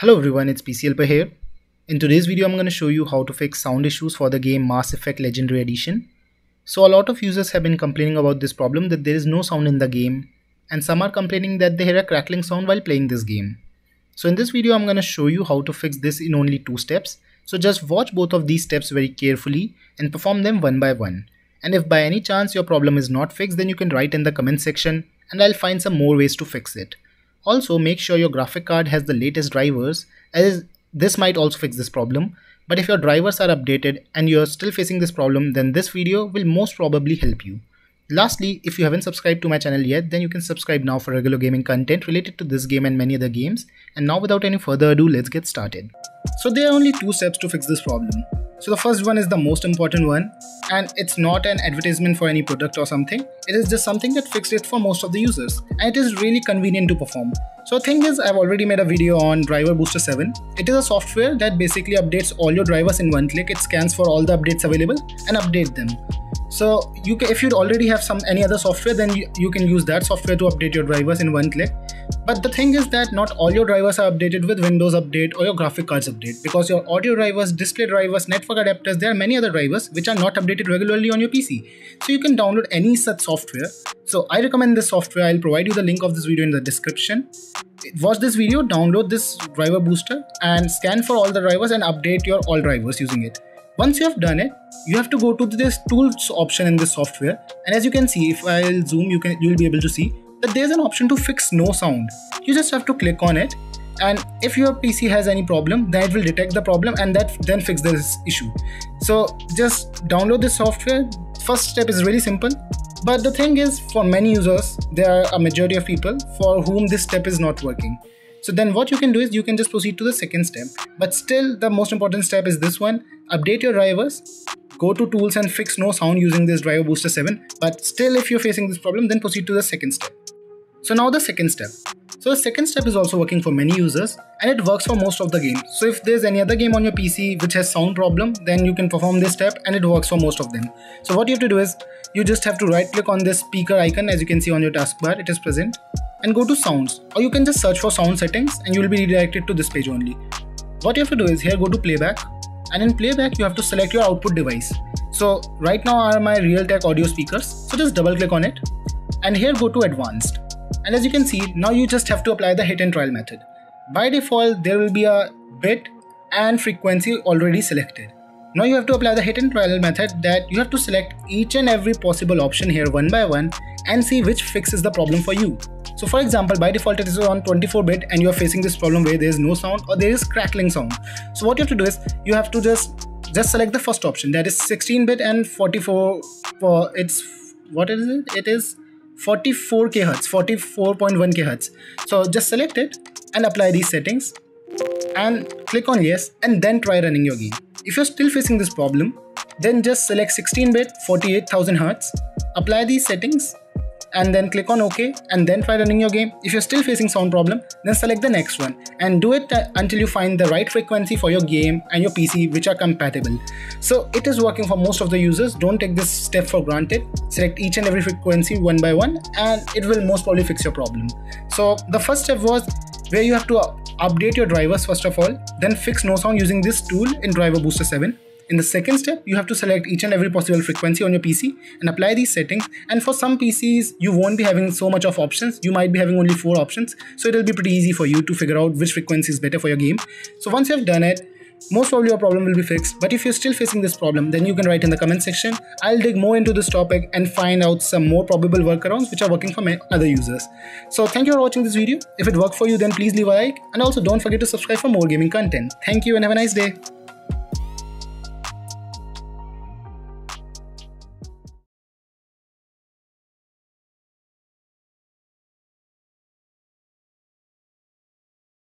Hello everyone, it's PC Helper here. In today's video, I'm going to show you how to fix sound issues for the game Mass Effect Legendary Edition. So a lot of users have been complaining about this problem that there is no sound in the game and some are complaining that they hear a crackling sound while playing this game. So in this video, I'm going to show you how to fix this in only two steps. So just watch both of these steps very carefully and perform them one by one. And if by any chance your problem is not fixed, then you can write in the comment section and I'll find some more ways to fix it. Also make sure your graphic card has the latest drivers as this might also fix this problem. But if your drivers are updated and you're still facing this problem then this video will most probably help you. Lastly, if you haven't subscribed to my channel yet, then you can subscribe now for regular gaming content related to this game and many other games. And now without any further ado, let's get started. So there are only two steps to fix this problem. So the first one is the most important one and it's not an advertisement for any product or something. It is just something that fixed it for most of the users and it is really convenient to perform. So the thing is I've already made a video on Driver Booster 7. It is a software that basically updates all your drivers in one click. It scans for all the updates available and update them. So you can, if you already have some any other software, then you, you can use that software to update your drivers in one click. But the thing is that not all your drivers are updated with Windows Update or your graphic cards update because your audio drivers, display drivers, network adapters, there are many other drivers which are not updated regularly on your PC. So you can download any such software. So I recommend this software. I'll provide you the link of this video in the description. Watch this video, download this driver booster and scan for all the drivers and update your all drivers using it. Once you have done it, you have to go to this tools option in this software. And as you can see, if I'll zoom, you can you'll be able to see that there's an option to fix no sound. You just have to click on it and if your PC has any problem then it will detect the problem and that then fix this issue. So just download this software. First step is really simple but the thing is for many users there are a majority of people for whom this step is not working. So then what you can do is you can just proceed to the second step but still the most important step is this one update your drivers go to tools and fix no sound using this driver booster 7 but still if you're facing this problem then proceed to the second step so now the second step. So the second step is also working for many users and it works for most of the games. So if there's any other game on your PC which has sound problem, then you can perform this step and it works for most of them. So what you have to do is you just have to right click on this speaker icon as you can see on your taskbar, it is present and go to sounds or you can just search for sound settings and you will be redirected to this page only. What you have to do is here go to playback and in playback you have to select your output device. So right now are my Realtek audio speakers. So just double click on it and here go to advanced and as you can see, now you just have to apply the hit and trial method. By default, there will be a bit and frequency already selected. Now you have to apply the hit and trial method that you have to select each and every possible option here one by one and see which fixes the problem for you. So for example, by default it is on 24 bit and you are facing this problem where there is no sound or there is crackling sound. So what you have to do is you have to just just select the first option that is 16 bit and 44 for it's what is it? It is 44 kHz, 44.1 kHz. So just select it and apply these settings and click on yes and then try running your game. If you're still facing this problem, then just select 16-bit 48,000 Hz, apply these settings and then click on OK and then try running your game. If you're still facing sound problem, then select the next one and do it uh, until you find the right frequency for your game and your PC which are compatible. So it is working for most of the users. Don't take this step for granted. Select each and every frequency one by one and it will most probably fix your problem. So the first step was where you have to update your drivers first of all, then fix no sound using this tool in Driver Booster 7 in the second step, you have to select each and every possible frequency on your PC and apply these settings. And for some PCs, you won't be having so much of options. You might be having only four options. So it'll be pretty easy for you to figure out which frequency is better for your game. So once you have done it, most probably your problem will be fixed but if you're still facing this problem then you can write in the comment section i'll dig more into this topic and find out some more probable workarounds which are working for my other users so thank you for watching this video if it worked for you then please leave a like and also don't forget to subscribe for more gaming content thank you and have a nice day